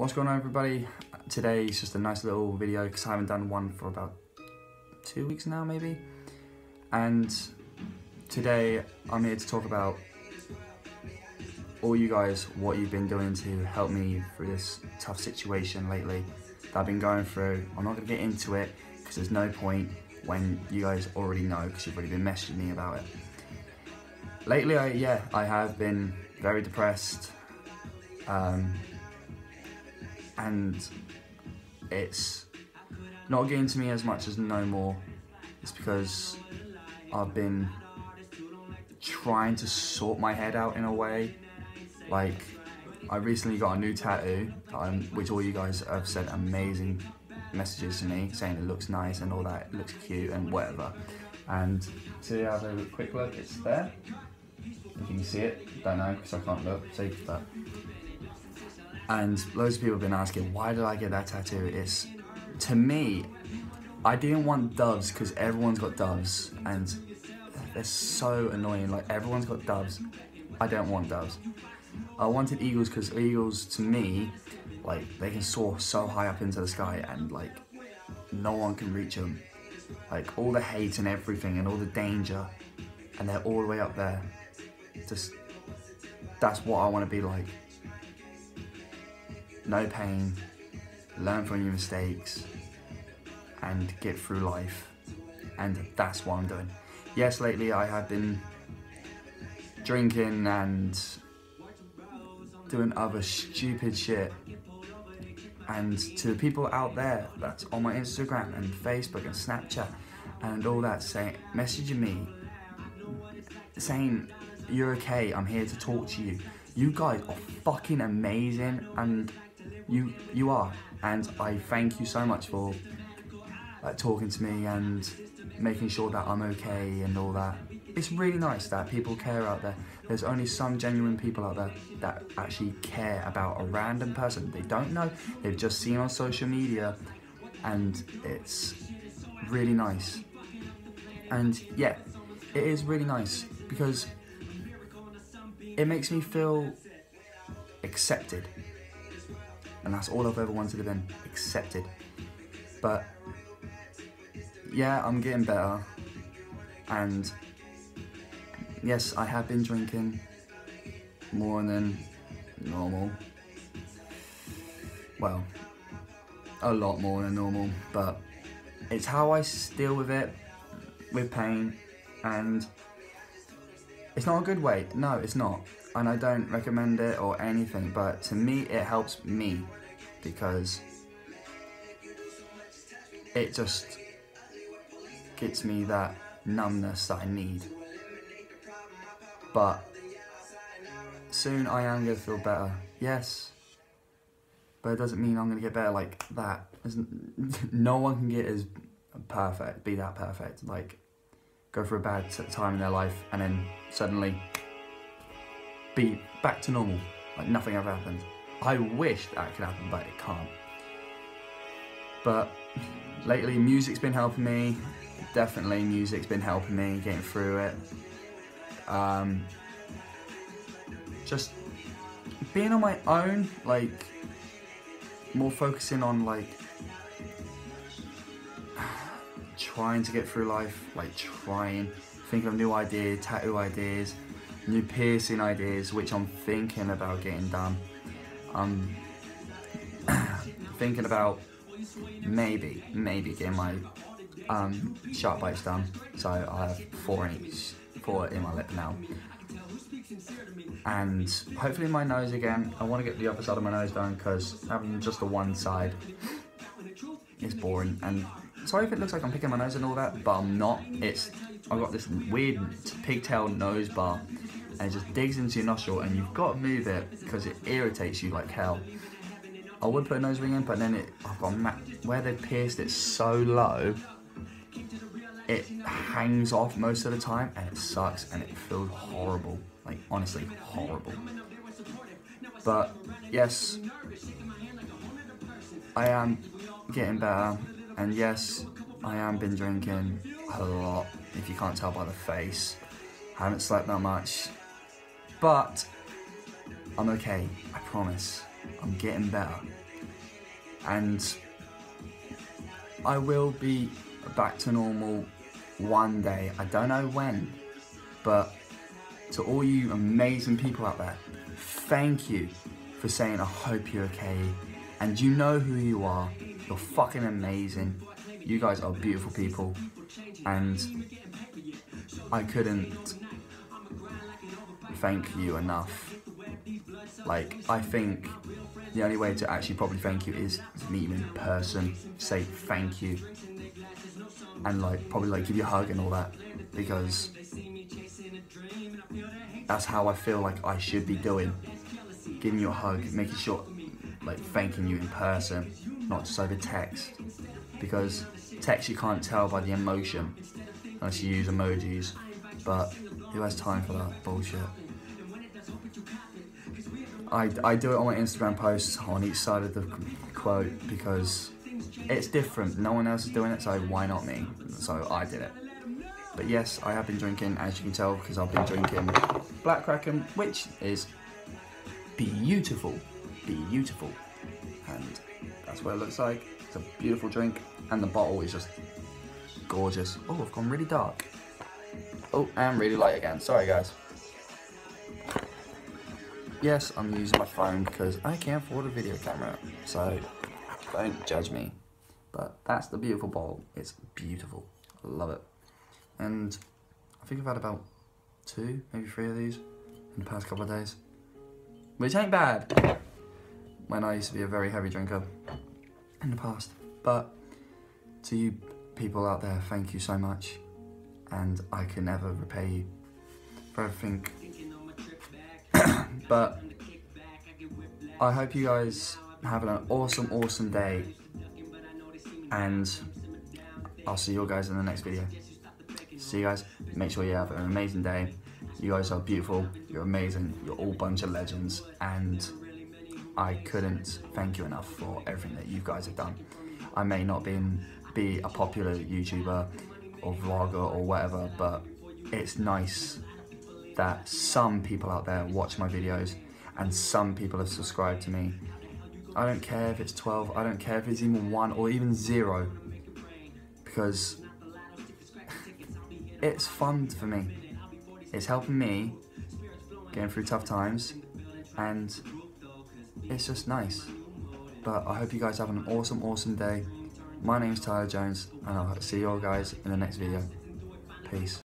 What's going on everybody? Today is just a nice little video because I haven't done one for about two weeks now maybe. And today I'm here to talk about all you guys, what you've been doing to help me through this tough situation lately that I've been going through. I'm not going to get into it because there's no point when you guys already know because you've already been messaging me about it. Lately, I yeah, I have been very depressed. Um, and it's not getting to me as much as no more. It's because I've been trying to sort my head out in a way. Like, I recently got a new tattoo, um, which all you guys have said amazing messages to me, saying it looks nice and all that, it looks cute and whatever. And to have a quick look, it's there. If you can see it, don't know because I can't look, see, but and loads of people have been asking why did I get that tattoo? It's to me I didn't want doves because everyone's got doves. And they're so annoying. Like everyone's got doves. I don't want doves. I wanted eagles because eagles to me like they can soar so high up into the sky and like no one can reach them like all the hate and everything and all the danger and they're all the way up there. Just that's what I want to be like no pain, learn from your mistakes, and get through life. And that's what I'm doing. Yes, lately I have been drinking and doing other stupid shit. And to the people out there that's on my Instagram and Facebook and Snapchat and all that saying, messaging me, saying, you're okay, I'm here to talk to you. You guys are fucking amazing and you you are, and I thank you so much for like talking to me and making sure that I'm okay and all that. It's really nice that people care out there. There's only some genuine people out there that actually care about a random person they don't know, they've just seen on social media, and it's really nice. And yeah, it is really nice because it makes me feel accepted and that's all I've ever wanted to been accepted. But yeah, I'm getting better, and yes, I have been drinking more than normal. Well, a lot more than normal, but it's how I deal with it, with pain, and it's not a good way. No, it's not and I don't recommend it or anything, but to me it helps me because it just gets me that numbness that I need. But soon I am going to feel better, yes, but it doesn't mean I'm going to get better like that. no one can get as perfect, be that perfect, like go through a bad time in their life and then suddenly be back to normal, like nothing ever happened. I wish that could happen, but it can't. But lately, music's been helping me. Definitely, music's been helping me getting through it. Um, just being on my own, like more focusing on like trying to get through life, like trying, think of new ideas, tattoo ideas, new piercing ideas, which I'm thinking about getting done. I'm thinking about maybe, maybe getting my um, shark bites done. So I have four in each, four in my lip now. And hopefully my nose again. I want to get the upper side of my nose done because having just the one side is boring. And sorry if it looks like I'm picking my nose and all that, but I'm not. It's I've got this weird pigtail nose bar and it just digs into your nostril and you've got to move it because it irritates you like hell. I would put a nose ring in, but then it, I've got where they pierced it so low, it hangs off most of the time and it sucks and it feels horrible. Like honestly, horrible. But yes, I am getting better, and yes, I am been drinking a lot. If you can't tell by the face, I haven't slept that much. But I'm okay, I promise. I'm getting better. and I will be back to normal one day. I don't know when, but to all you amazing people out there, thank you for saying I hope you're okay. And you know who you are. You're fucking amazing. You guys are beautiful people. And I couldn't thank you enough. Like, I think the only way to actually properly thank you is meet you in person, say thank you, and like probably like give you a hug and all that because that's how I feel like I should be doing. Giving you a hug, making sure, like thanking you in person, not just over text. Because text you can't tell by the emotion unless you use emojis. But who has time for that bullshit? I, I do it on my Instagram posts on each side of the quote because it's different. No one else is doing it, so why not me? So I did it. But yes, I have been drinking, as you can tell, because I've been drinking Black Kraken, which is beautiful, beautiful. And that's what it looks like. It's a beautiful drink, and the bottle is just gorgeous. Oh, I've gone really dark. Oh, and really light again. Sorry, guys. Yes, I'm using my phone because I can't afford a video camera, so don't judge me. But that's the beautiful bowl. It's beautiful. I love it. And I think I've had about two, maybe three of these in the past couple of days. Which ain't bad when I used to be a very heavy drinker in the past. But to you people out there, thank you so much. And I can never repay you for everything. but I hope you guys have an awesome, awesome day and I'll see you guys in the next video. See you guys. Make sure you have an amazing day. You guys are beautiful. You're amazing. You're all bunch of legends, and I couldn't thank you enough for everything that you guys have done. I may not be be a popular YouTuber or vlogger or whatever, but it's nice that some people out there watch my videos and some people have subscribed to me I don't care if it's 12, I don't care if it's even 1 or even 0 because it's fun for me. It's helping me getting through tough times and it's just nice. But I hope you guys have an awesome, awesome day. My name's Tyler Jones and I'll see you all guys in the next video. Peace.